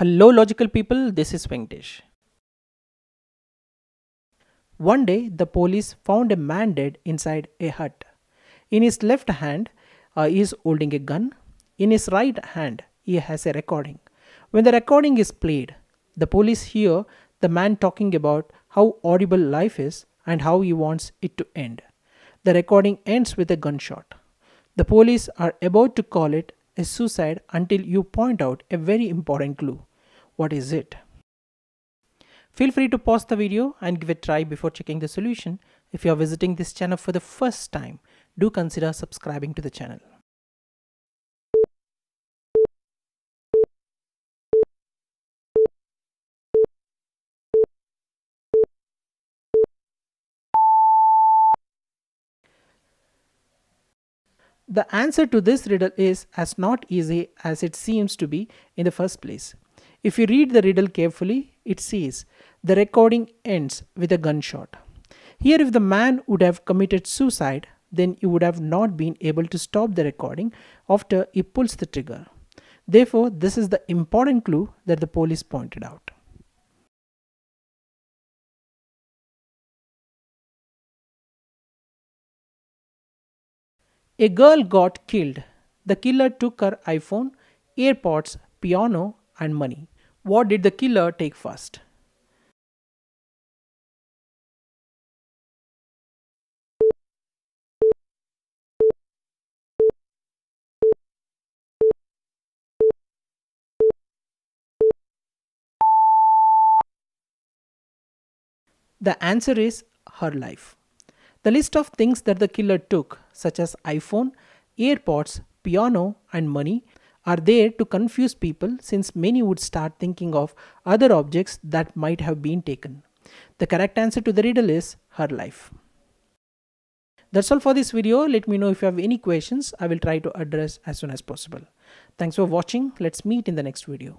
Hello, logical people, this is Venkatesh. One day, the police found a man dead inside a hut. In his left hand, uh, he is holding a gun. In his right hand, he has a recording. When the recording is played, the police hear the man talking about how horrible life is and how he wants it to end. The recording ends with a gunshot. The police are about to call it a suicide until you point out a very important clue. What is it? Feel free to pause the video and give it a try before checking the solution. If you are visiting this channel for the first time, do consider subscribing to the channel. The answer to this riddle is as not easy as it seems to be in the first place. If you read the riddle carefully, it says the recording ends with a gunshot. Here, if the man would have committed suicide, then he would have not been able to stop the recording after he pulls the trigger. Therefore, this is the important clue that the police pointed out. A girl got killed. The killer took her iPhone, AirPods, piano, and money. What did the killer take first? The answer is her life. The list of things that the killer took, such as iPhone, AirPods, piano, and money, are there to confuse people since many would start thinking of other objects that might have been taken. The correct answer to the riddle is her life. That's all for this video. Let me know if you have any questions. I will try to address as soon as possible. Thanks for watching. Let's meet in the next video.